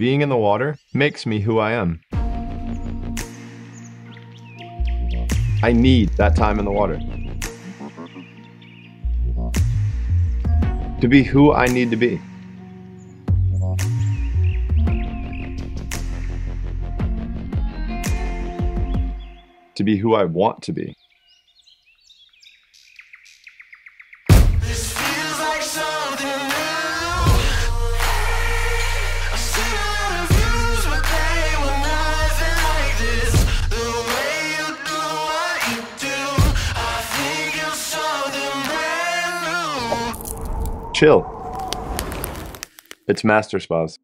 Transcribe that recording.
Being in the water makes me who I am. I need that time in the water. To be who I need to be. To be who I want to be. Chill. It's Master Spas.